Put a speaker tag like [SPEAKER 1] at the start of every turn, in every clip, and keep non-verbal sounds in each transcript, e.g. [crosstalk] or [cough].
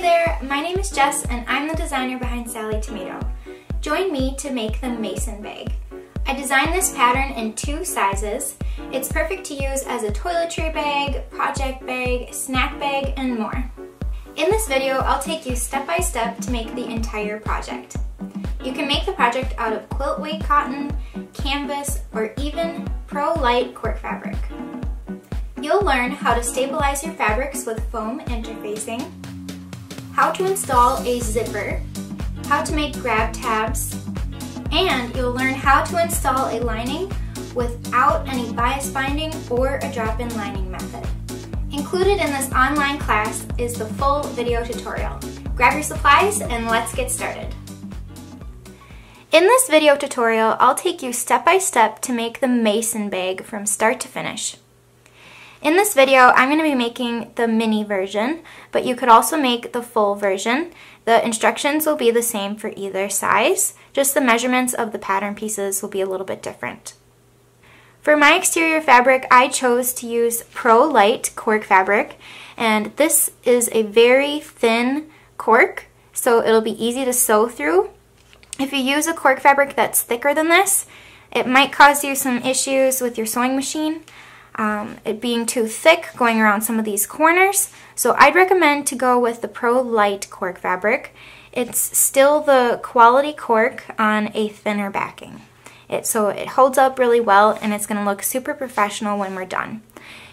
[SPEAKER 1] There, my name is Jess and I'm the designer behind Sallie Tomato. Join me to make the Mason bag. I designed this pattern in two sizes. It's perfect to use as a toiletry bag, project bag, snack bag, and more. In this video, I'll take you step by step to make the entire project. You can make the project out of quilt weight cotton, canvas, or even Pro Lite cork fabric. You'll learn how to stabilize your fabrics with foam interfacing, how to install a zipper, how to make grab tabs, and you'll learn how to install a lining without any bias binding or a drop-in lining method. Included in this online class is the full video tutorial. Grab your supplies and let's get started. In this video tutorial, I'll take you step by step to make the mason bag from start to finish. In this video, I'm going to be making the mini version, but you could also make the full version. The instructions will be the same for either size, just the measurements of the pattern pieces will be a little bit different. For my exterior fabric, I chose to use Pro Lite cork fabric, and this is a very thin cork, so it'll be easy to sew through. If you use a cork fabric that's thicker than this, it might cause you some issues with your sewing machine um, it being too thick going around some of these corners. So I'd recommend to go with the Pro Lite cork fabric. It's still the quality cork on a thinner backing. It, so it holds up really well and it's going to look super professional when we're done.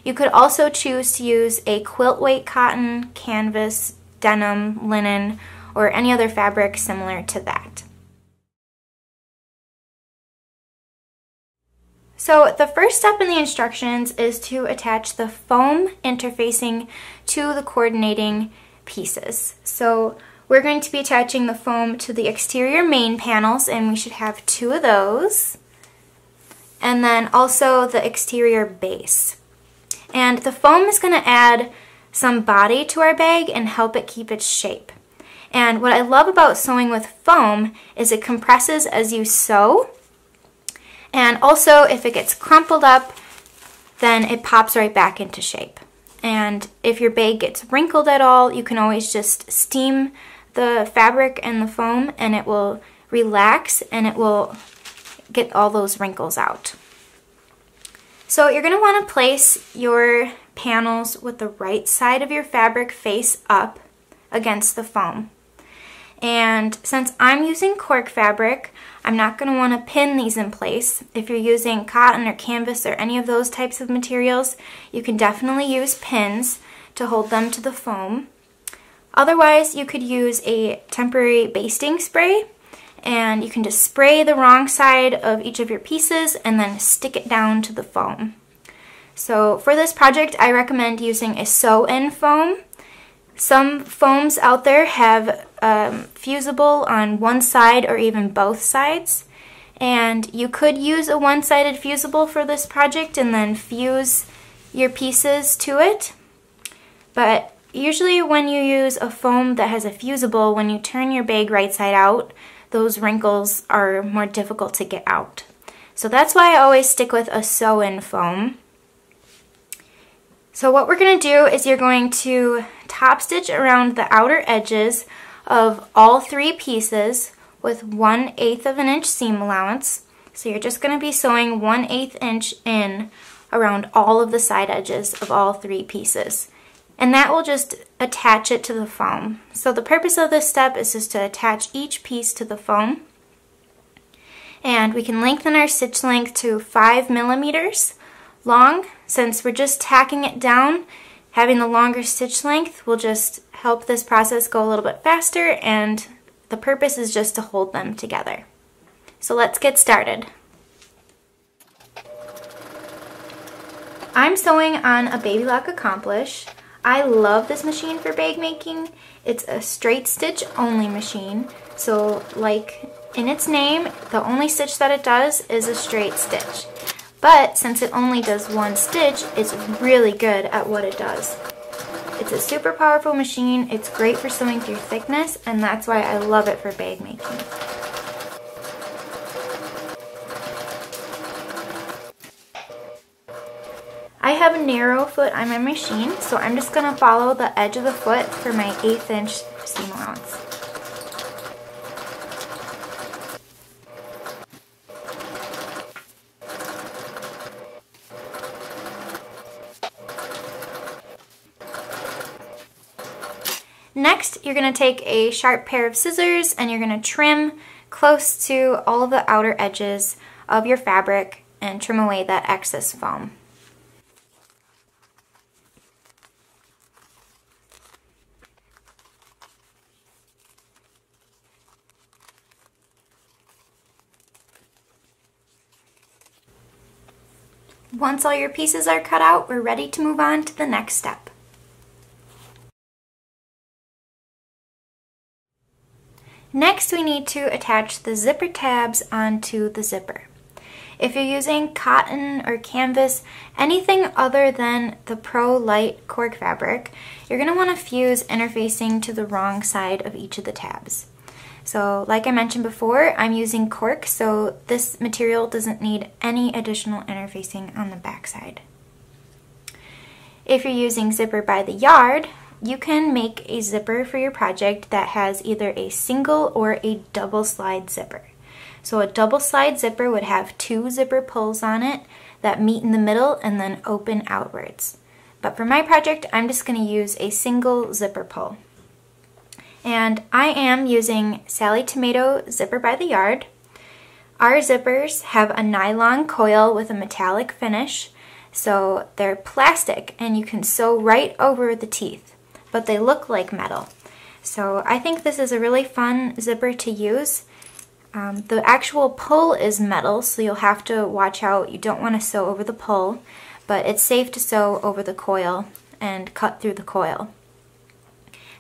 [SPEAKER 1] You could also choose to use a quilt weight cotton, canvas, denim, linen, or any other fabric similar to that. So the first step in the instructions is to attach the foam interfacing to the coordinating pieces. So we're going to be attaching the foam to the exterior main panels and we should have two of those. And then also the exterior base. And the foam is going to add some body to our bag and help it keep its shape. And what I love about sewing with foam is it compresses as you sew and also, if it gets crumpled up, then it pops right back into shape. And if your bag gets wrinkled at all, you can always just steam the fabric and the foam and it will relax and it will get all those wrinkles out. So you're going to want to place your panels with the right side of your fabric face up against the foam. And since I'm using cork fabric, I'm not going to want to pin these in place. If you're using cotton or canvas or any of those types of materials, you can definitely use pins to hold them to the foam. Otherwise, you could use a temporary basting spray and you can just spray the wrong side of each of your pieces and then stick it down to the foam. So for this project, I recommend using a sew-in foam. Some foams out there have um, fusible on one side or even both sides. And you could use a one-sided fusible for this project and then fuse your pieces to it. But usually when you use a foam that has a fusible, when you turn your bag right side out, those wrinkles are more difficult to get out. So that's why I always stick with a sew-in foam. So what we're going to do is you're going to top stitch around the outer edges of all three pieces with 1 8th of an inch seam allowance. So you're just going to be sewing 1 8th inch in around all of the side edges of all three pieces. And that will just attach it to the foam. So the purpose of this step is just to attach each piece to the foam. And we can lengthen our stitch length to 5 millimeters long. Since we're just tacking it down, having the longer stitch length will just help this process go a little bit faster and the purpose is just to hold them together. So let's get started. I'm sewing on a Baby Lock Accomplish. I love this machine for bag making. It's a straight stitch only machine. So like in its name, the only stitch that it does is a straight stitch. But since it only does one stitch, it's really good at what it does. It's a super powerful machine, it's great for sewing through thickness, and that's why I love it for bag making. I have a narrow foot on my machine, so I'm just going to follow the edge of the foot for my eighth inch seam allowance. Next, you're going to take a sharp pair of scissors and you're going to trim close to all the outer edges of your fabric and trim away that excess foam. Once all your pieces are cut out, we're ready to move on to the next step. Next, we need to attach the zipper tabs onto the zipper. If you're using cotton or canvas, anything other than the Pro Lite cork fabric, you're going to want to fuse interfacing to the wrong side of each of the tabs. So like I mentioned before, I'm using cork, so this material doesn't need any additional interfacing on the back side. If you're using zipper by the yard, you can make a zipper for your project that has either a single or a double slide zipper. So a double slide zipper would have two zipper pulls on it that meet in the middle and then open outwards. But for my project, I'm just going to use a single zipper pull. And I am using Sallie Tomato Zipper by the Yard. Our zippers have a nylon coil with a metallic finish, so they're plastic and you can sew right over the teeth but they look like metal. So I think this is a really fun zipper to use. Um, the actual pull is metal, so you'll have to watch out. You don't want to sew over the pull, but it's safe to sew over the coil and cut through the coil.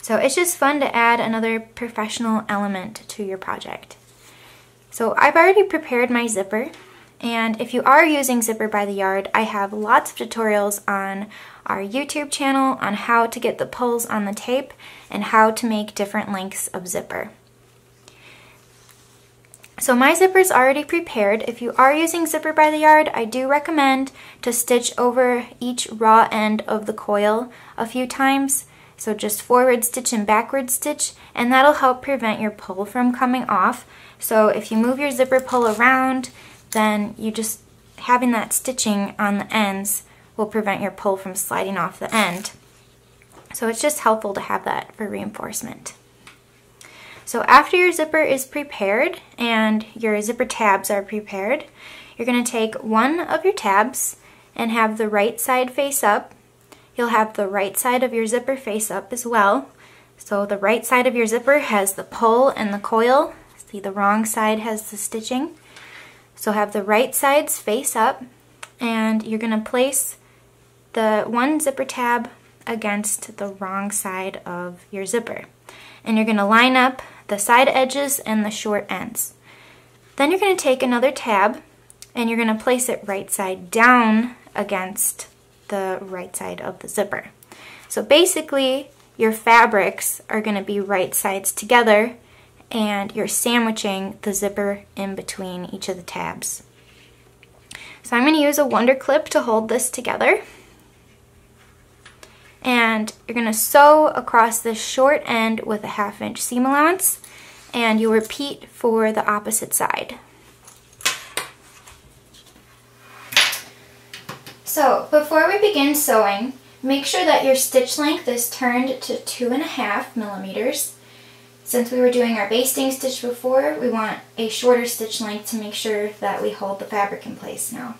[SPEAKER 1] So it's just fun to add another professional element to your project. So I've already prepared my zipper. And if you are using Zipper by the Yard, I have lots of tutorials on our YouTube channel on how to get the pulls on the tape and how to make different lengths of zipper. So my zipper is already prepared. If you are using Zipper by the Yard, I do recommend to stitch over each raw end of the coil a few times. So just forward stitch and backward stitch, and that'll help prevent your pull from coming off. So if you move your zipper pull around, then you just having that stitching on the ends will prevent your pull from sliding off the end. So it's just helpful to have that for reinforcement. So after your zipper is prepared and your zipper tabs are prepared, you're going to take one of your tabs and have the right side face up. You'll have the right side of your zipper face up as well. So the right side of your zipper has the pull and the coil. See the wrong side has the stitching. So have the right sides face up and you're going to place the one zipper tab against the wrong side of your zipper. And you're going to line up the side edges and the short ends. Then you're going to take another tab and you're going to place it right side down against the right side of the zipper. So basically your fabrics are going to be right sides together and you're sandwiching the zipper in between each of the tabs. So I'm going to use a Wonder Clip to hold this together. And you're going to sew across the short end with a half inch seam allowance and you'll repeat for the opposite side. So before we begin sewing, make sure that your stitch length is turned to two and a half millimeters since we were doing our basting stitch before, we want a shorter stitch length to make sure that we hold the fabric in place now.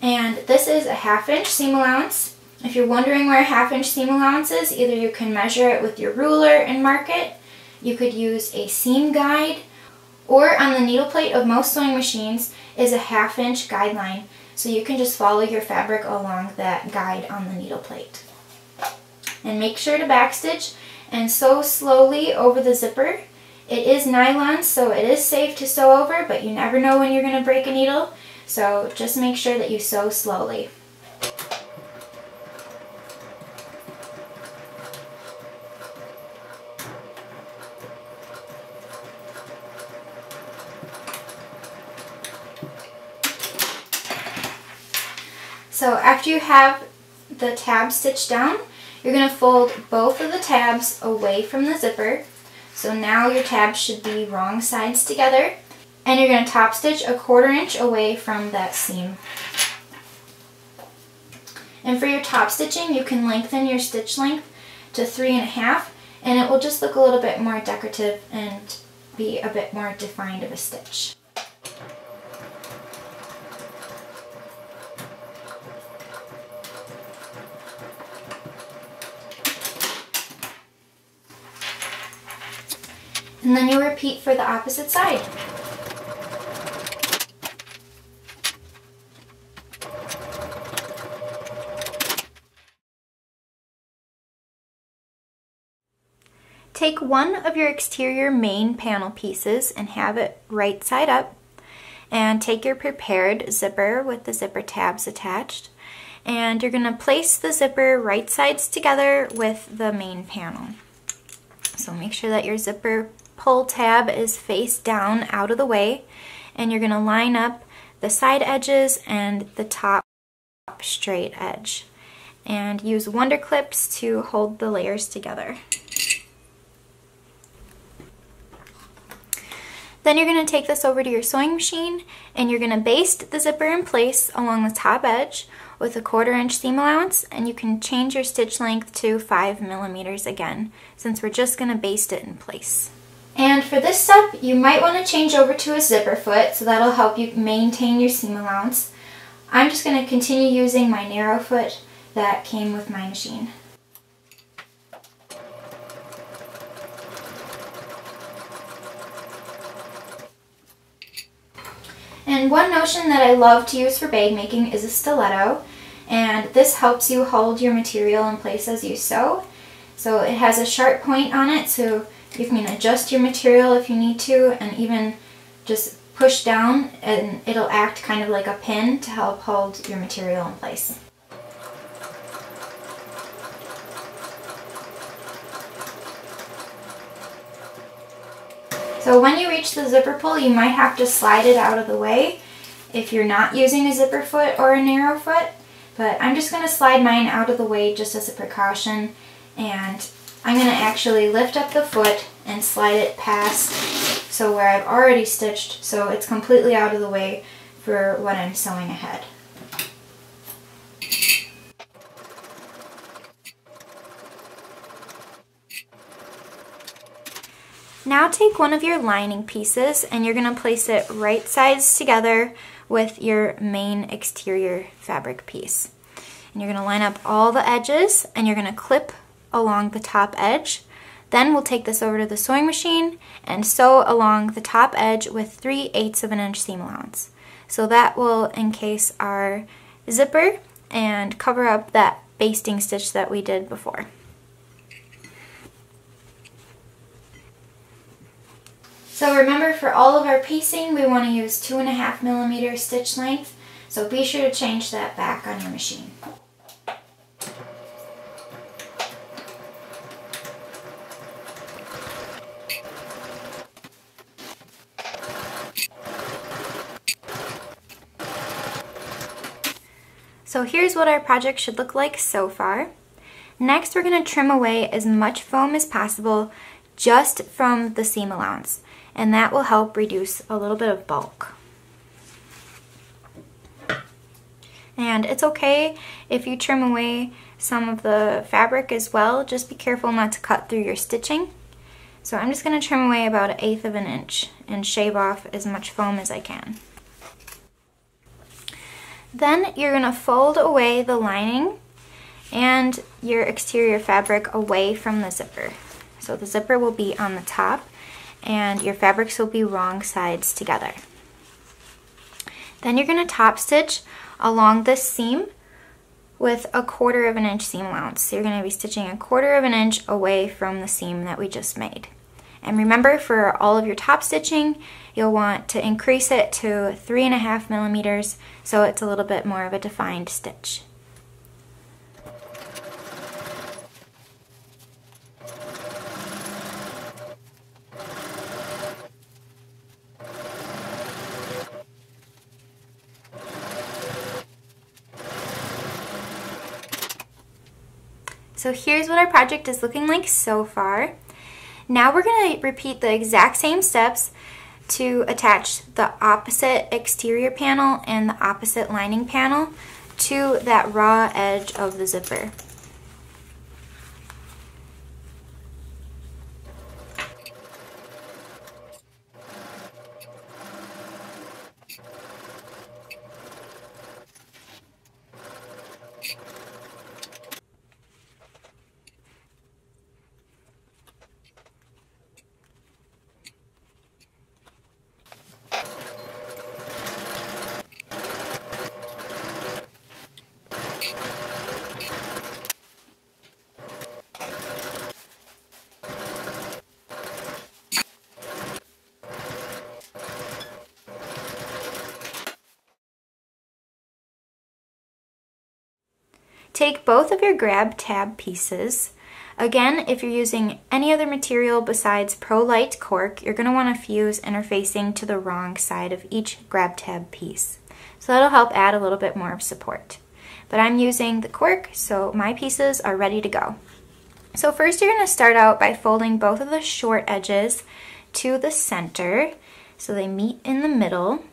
[SPEAKER 1] And this is a half inch seam allowance. If you're wondering where a half inch seam allowance is, either you can measure it with your ruler and mark it, you could use a seam guide, or on the needle plate of most sewing machines is a half inch guideline. So you can just follow your fabric along that guide on the needle plate. And make sure to backstitch and sew slowly over the zipper. It is nylon, so it is safe to sew over, but you never know when you're going to break a needle, so just make sure that you sew slowly. So after you have the tab stitched down, you're going to fold both of the tabs away from the zipper. So now your tabs should be wrong sides together. And you're going to top stitch a quarter inch away from that seam. And for your top stitching, you can lengthen your stitch length to three and a half, and it will just look a little bit more decorative and be a bit more defined of a stitch. And then you'll repeat for the opposite side. Take one of your exterior main panel pieces and have it right side up and take your prepared zipper with the zipper tabs attached and you're going to place the zipper right sides together with the main panel. So make sure that your zipper pull tab is face down out of the way and you're going to line up the side edges and the top straight edge and use wonder clips to hold the layers together. Then you're going to take this over to your sewing machine and you're going to baste the zipper in place along the top edge with a quarter inch seam allowance and you can change your stitch length to 5 millimeters again since we're just going to baste it in place. And for this step, you might want to change over to a zipper foot so that'll help you maintain your seam allowance. I'm just going to continue using my narrow foot that came with my machine. And one notion that I love to use for bag making is a stiletto. And this helps you hold your material in place as you sew. So it has a sharp point on it so you can adjust your material if you need to and even just push down and it'll act kind of like a pin to help hold your material in place. So when you reach the zipper pull, you might have to slide it out of the way if you're not using a zipper foot or a narrow foot. But I'm just going to slide mine out of the way just as a precaution. And I'm going to actually lift up the foot and slide it past so where I've already stitched so it's completely out of the way for when I'm sewing ahead. Now take one of your lining pieces and you're going to place it right sides together with your main exterior fabric piece. And you're going to line up all the edges and you're going to clip along the top edge. Then we'll take this over to the sewing machine and sew along the top edge with 3 eighths of an inch seam allowance. So that will encase our zipper and cover up that basting stitch that we did before. So remember for all of our piecing, we want to use two and a half millimeter stitch length. So be sure to change that back on your machine. So here's what our project should look like so far. Next, we're going to trim away as much foam as possible just from the seam allowance and that will help reduce a little bit of bulk. And it's okay if you trim away some of the fabric as well, just be careful not to cut through your stitching. So I'm just going to trim away about an eighth of an inch and shave off as much foam as I can. Then you're going to fold away the lining and your exterior fabric away from the zipper. So the zipper will be on the top and your fabrics will be wrong sides together. Then you're going to top stitch along this seam with a quarter of an inch seam allowance. So you're going to be stitching a quarter of an inch away from the seam that we just made. And remember for all of your top stitching, you'll want to increase it to three and a half millimeters so it's a little bit more of a defined stitch. So here's what our project is looking like so far. Now we're going to repeat the exact same steps to attach the opposite exterior panel and the opposite lining panel to that raw edge of the zipper. Take both of your grab tab pieces. Again, if you're using any other material besides ProLite cork, you're going to want to fuse interfacing to the wrong side of each grab tab piece. So that'll help add a little bit more of support. But I'm using the cork, so my pieces are ready to go. So first you're going to start out by folding both of the short edges to the center so they meet in the middle.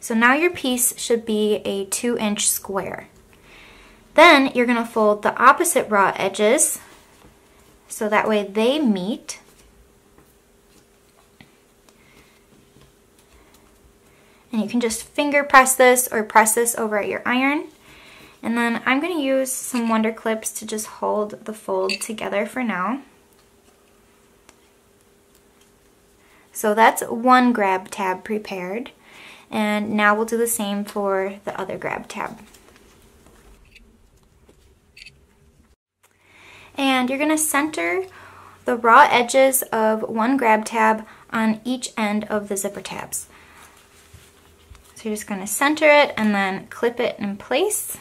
[SPEAKER 1] So now your piece should be a two inch square. Then you're going to fold the opposite raw edges so that way they meet. And you can just finger press this or press this over at your iron. And then I'm going to use some Wonder Clips to just hold the fold together for now. So that's one grab tab prepared. And now we'll do the same for the other grab tab. And you're going to center the raw edges of one grab tab on each end of the zipper tabs. So you're just going to center it and then clip it in place.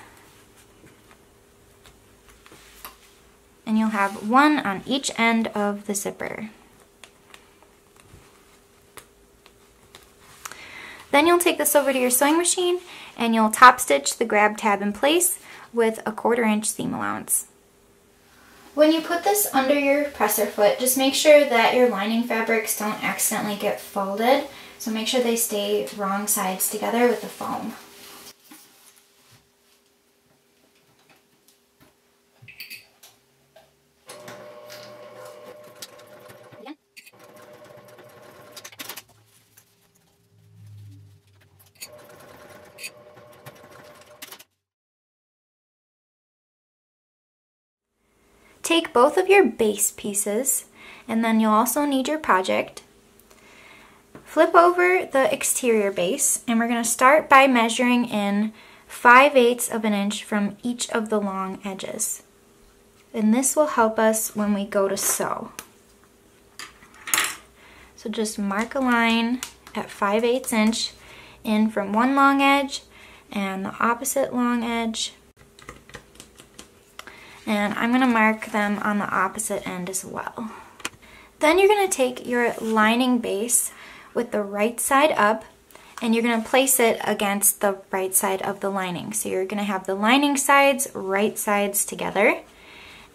[SPEAKER 1] And you'll have one on each end of the zipper. Then you'll take this over to your sewing machine and you'll top stitch the grab tab in place with a quarter inch seam allowance. When you put this under your presser foot, just make sure that your lining fabrics don't accidentally get folded. So make sure they stay wrong sides together with the foam. Take both of your base pieces and then you'll also need your project. Flip over the exterior base and we're going to start by measuring in 5 eighths of an inch from each of the long edges. And this will help us when we go to sew. So just mark a line at 5 eighths inch in from one long edge and the opposite long edge and I'm going to mark them on the opposite end as well. Then you're going to take your lining base with the right side up and you're going to place it against the right side of the lining. So you're going to have the lining sides, right sides together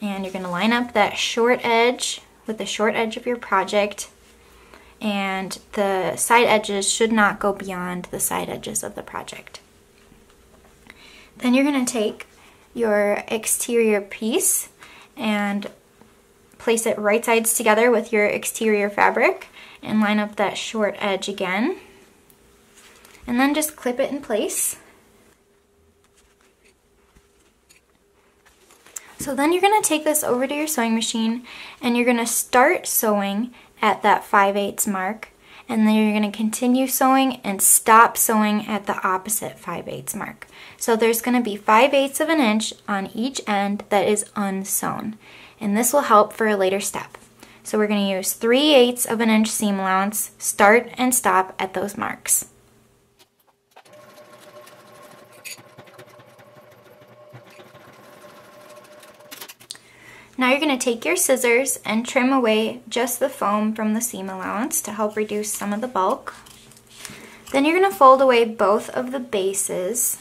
[SPEAKER 1] and you're going to line up that short edge with the short edge of your project and the side edges should not go beyond the side edges of the project. Then you're going to take your exterior piece and place it right sides together with your exterior fabric and line up that short edge again. And then just clip it in place. So then you're going to take this over to your sewing machine and you're going to start sewing at that 5 8 mark and then you're going to continue sewing and stop sewing at the opposite 5 8 mark. So there's going to be 5 eighths of an inch on each end that is unsewn and this will help for a later step. So we're going to use 3 eighths of an inch seam allowance, start and stop at those marks. Now you're going to take your scissors and trim away just the foam from the seam allowance to help reduce some of the bulk. Then you're going to fold away both of the bases.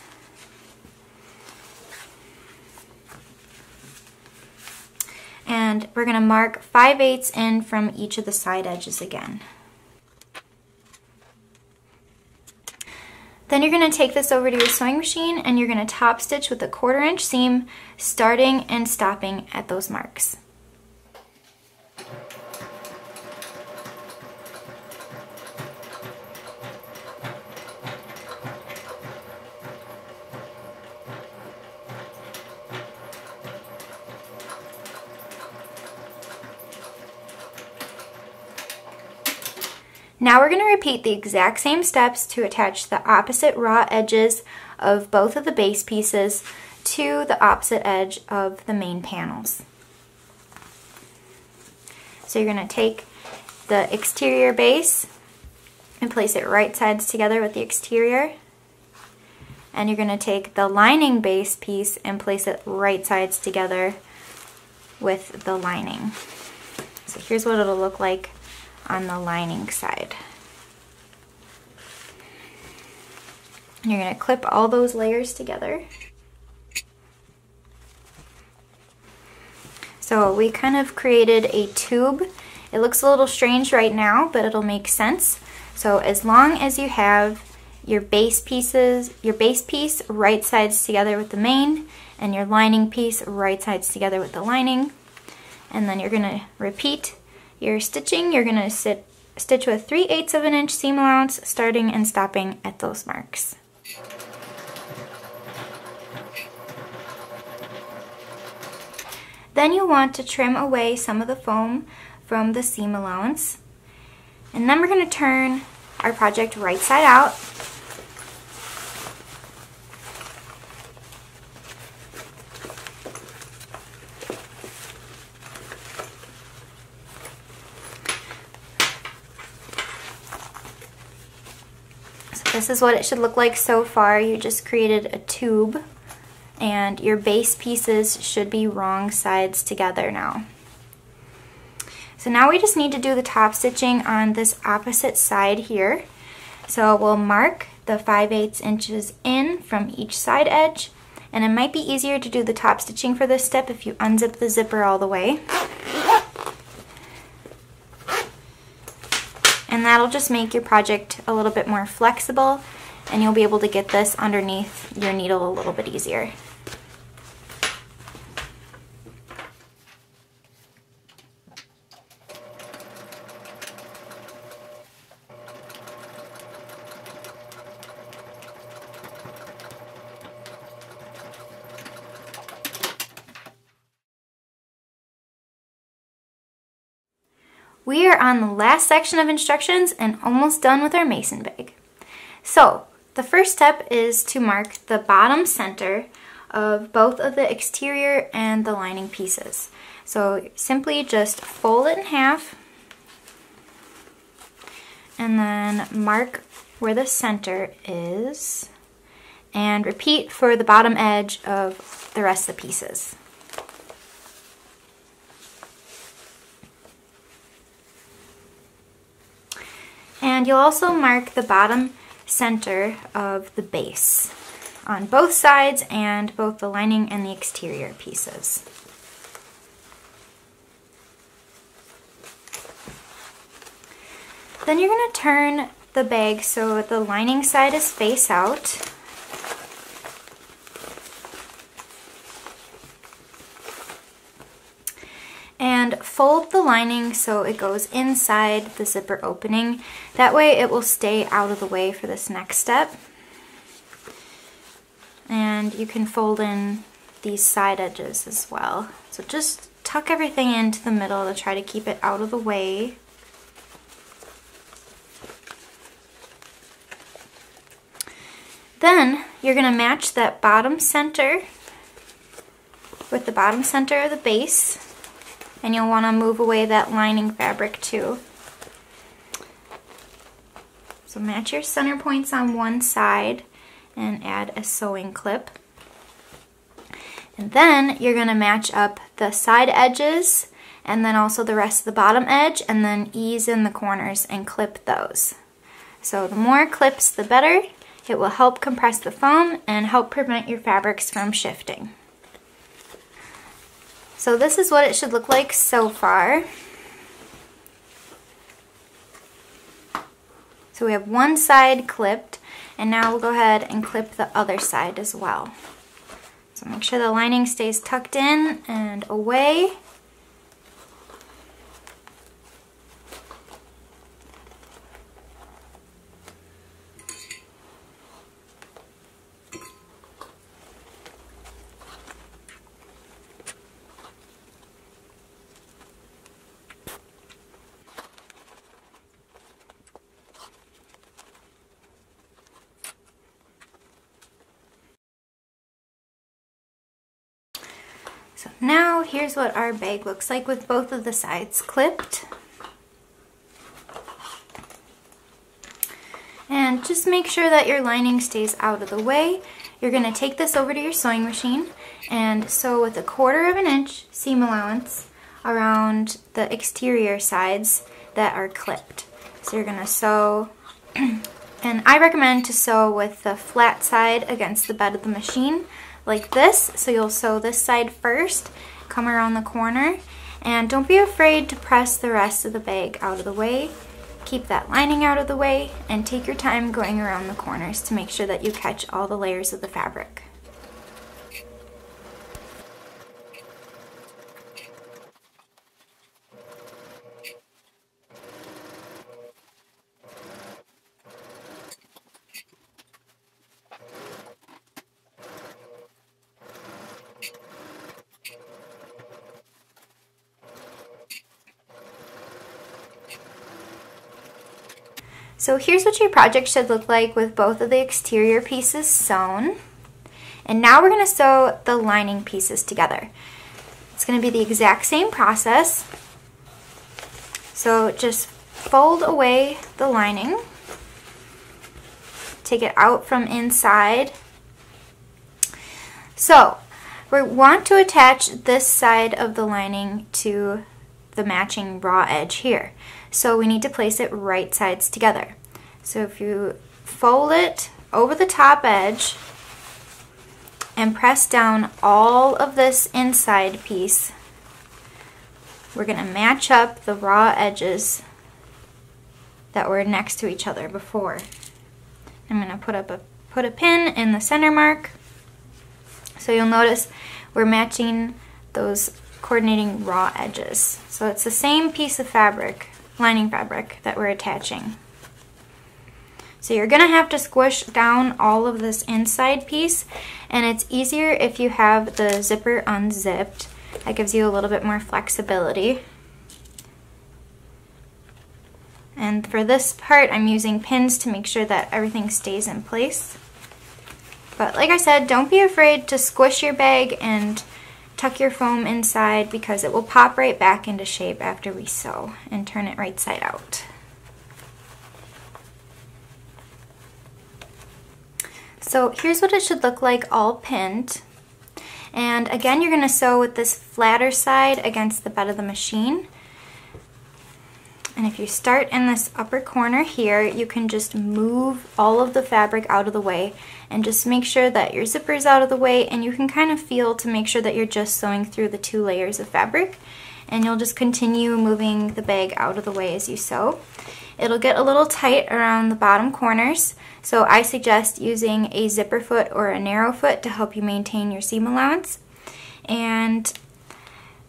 [SPEAKER 1] and we're gonna mark 5 eighths in from each of the side edges again. Then you're gonna take this over to your sewing machine and you're gonna top stitch with a quarter inch seam, starting and stopping at those marks. Now we're going to repeat the exact same steps to attach the opposite raw edges of both of the base pieces to the opposite edge of the main panels. So you're going to take the exterior base and place it right sides together with the exterior. And you're going to take the lining base piece and place it right sides together with the lining. So here's what it'll look like on the lining side. You're to clip all those layers together. So we kind of created a tube. It looks a little strange right now, but it'll make sense. So as long as you have your base pieces, your base piece right sides together with the main, and your lining piece right sides together with the lining, and then you're gonna repeat your stitching, you're gonna sit, stitch with 3 eighths of an inch seam allowance, starting and stopping at those marks. Then you want to trim away some of the foam from the seam allowance. And then we're going to turn our project right side out This is what it should look like so far. You just created a tube and your base pieces should be wrong sides together now. So now we just need to do the top stitching on this opposite side here. So we'll mark the 5 8 inches in from each side edge and it might be easier to do the top stitching for this step if you unzip the zipper all the way. That'll just make your project a little bit more flexible and you'll be able to get this underneath your needle a little bit easier. We are on the last section of instructions and almost done with our mason bag. So the first step is to mark the bottom center of both of the exterior and the lining pieces. So simply just fold it in half and then mark where the center is and repeat for the bottom edge of the rest of the pieces. And you'll also mark the bottom center of the base on both sides and both the lining and the exterior pieces. Then you're going to turn the bag so the lining side is face out and fold the lining so it goes inside the zipper opening. That way it will stay out of the way for this next step. And you can fold in these side edges as well. So just tuck everything into the middle to try to keep it out of the way. Then you're going to match that bottom center with the bottom center of the base and you'll want to move away that lining fabric too. So match your center points on one side and add a sewing clip. And then you're going to match up the side edges and then also the rest of the bottom edge and then ease in the corners and clip those. So the more clips the better. It will help compress the foam and help prevent your fabrics from shifting. So this is what it should look like so far. So we have one side clipped and now we'll go ahead and clip the other side as well. So make sure the lining stays tucked in and away. So now here's what our bag looks like with both of the sides clipped. And just make sure that your lining stays out of the way. You're going to take this over to your sewing machine and sew with a quarter of an inch seam allowance around the exterior sides that are clipped. So you're going to sew, [clears throat] and I recommend to sew with the flat side against the bed of the machine like this. So you'll sew this side first, come around the corner, and don't be afraid to press the rest of the bag out of the way. Keep that lining out of the way and take your time going around the corners to make sure that you catch all the layers of the fabric. So here's what your project should look like with both of the exterior pieces sewn. And now we're going to sew the lining pieces together. It's going to be the exact same process. So just fold away the lining. Take it out from inside. So we want to attach this side of the lining to the matching raw edge here. So we need to place it right sides together. So if you fold it over the top edge and press down all of this inside piece, we're going to match up the raw edges that were next to each other before. I'm going to put up a put a pin in the center mark. So you'll notice we're matching those coordinating raw edges. So it's the same piece of fabric, lining fabric, that we're attaching. So you're going to have to squish down all of this inside piece and it's easier if you have the zipper unzipped. That gives you a little bit more flexibility. And for this part, I'm using pins to make sure that everything stays in place. But like I said, don't be afraid to squish your bag and tuck your foam inside because it will pop right back into shape after we sew and turn it right side out. So here's what it should look like all pinned. And again, you're gonna sew with this flatter side against the bed of the machine. And if you start in this upper corner here, you can just move all of the fabric out of the way and just make sure that your zipper is out of the way and you can kind of feel to make sure that you're just sewing through the two layers of fabric. And you'll just continue moving the bag out of the way as you sew. It'll get a little tight around the bottom corners, so I suggest using a zipper foot or a narrow foot to help you maintain your seam allowance. And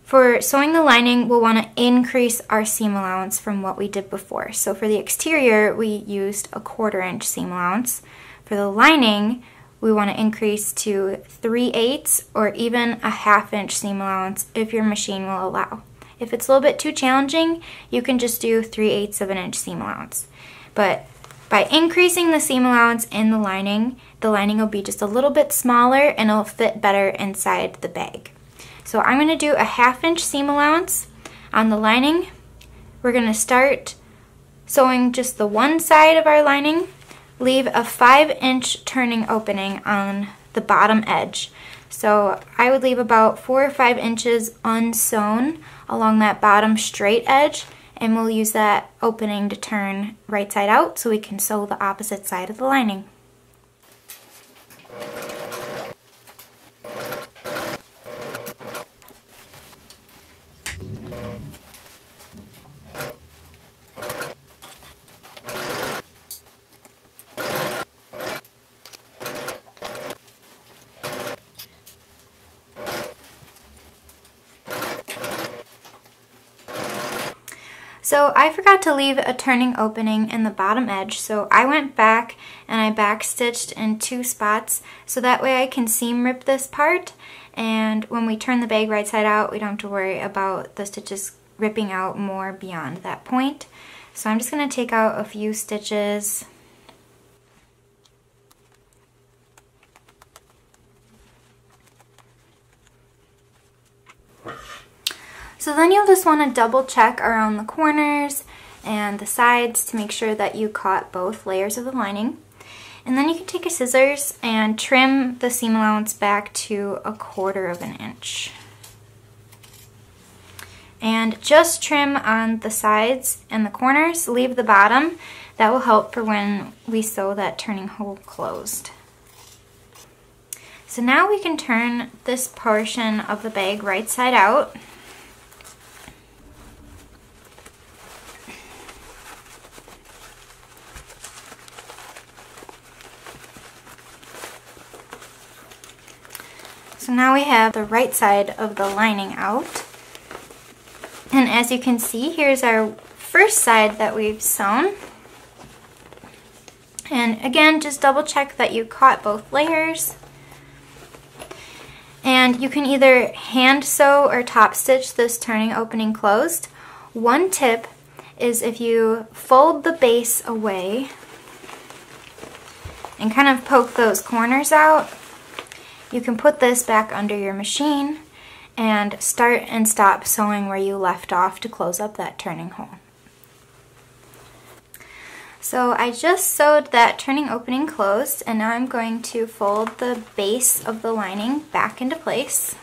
[SPEAKER 1] for sewing the lining, we'll want to increase our seam allowance from what we did before. So for the exterior, we used a quarter inch seam allowance. For the lining, we want to increase to 3 eighths or even a half inch seam allowance if your machine will allow. If it's a little bit too challenging, you can just do 3 eighths of an inch seam allowance. But by increasing the seam allowance in the lining, the lining will be just a little bit smaller and it'll fit better inside the bag. So I'm going to do a half inch seam allowance on the lining. We're going to start sewing just the one side of our lining, leave a 5 inch turning opening on the bottom edge. So I would leave about 4 or 5 inches unsewn along that bottom straight edge and we'll use that opening to turn right side out so we can sew the opposite side of the lining. So I forgot to leave a turning opening in the bottom edge, so I went back and I backstitched in two spots so that way I can seam rip this part and when we turn the bag right side out we don't have to worry about the stitches ripping out more beyond that point. So I'm just going to take out a few stitches So then you'll just want to double check around the corners and the sides to make sure that you caught both layers of the lining. And then you can take a scissors and trim the seam allowance back to a quarter of an inch. And just trim on the sides and the corners, leave the bottom. That will help for when we sew that turning hole closed. So now we can turn this portion of the bag right side out. So now we have the right side of the lining out. And as you can see, here's our first side that we've sewn. And again, just double check that you caught both layers. And you can either hand sew or top stitch this turning opening closed. One tip is if you fold the base away and kind of poke those corners out, you can put this back under your machine and start and stop sewing where you left off to close up that turning hole. So I just sewed that turning opening closed and now I'm going to fold the base of the lining back into place.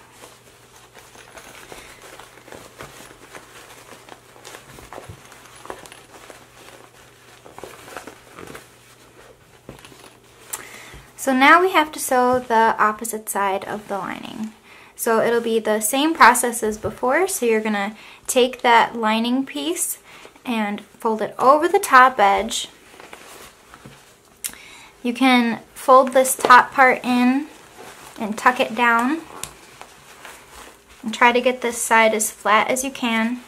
[SPEAKER 1] So now we have to sew the opposite side of the lining. So it'll be the same process as before. So you're going to take that lining piece and fold it over the top edge. You can fold this top part in and tuck it down and try to get this side as flat as you can.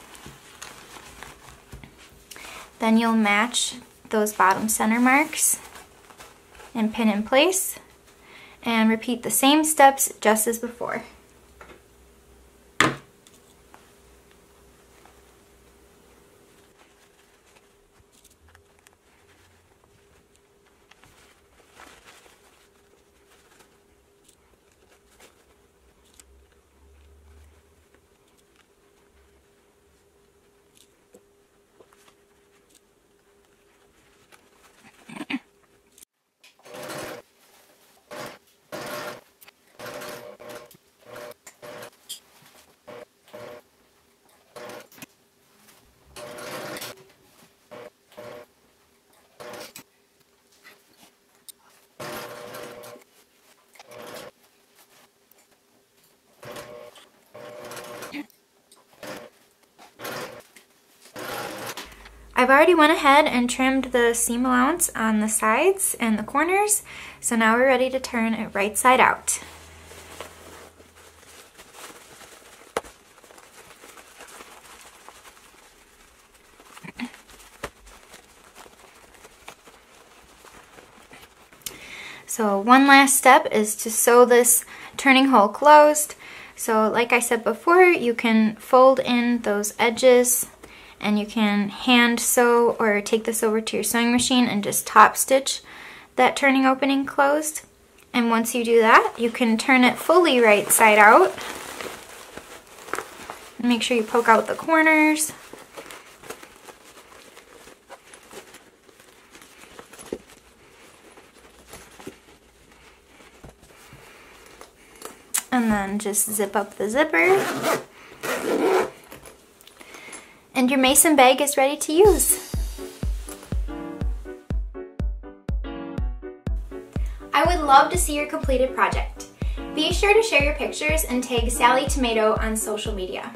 [SPEAKER 1] Then you'll match those bottom center marks and pin in place and repeat the same steps just as before. I've already went ahead and trimmed the seam allowance on the sides and the corners, so now we're ready to turn it right side out. So one last step is to sew this turning hole closed. So like I said before, you can fold in those edges and you can hand sew or take this over to your sewing machine and just top stitch that turning opening closed. And once you do that, you can turn it fully right side out. Make sure you poke out the corners. And then just zip up the zipper and your mason bag is ready to use. I would love to see your completed project. Be sure to share your pictures and tag Sallie Tomato on social media.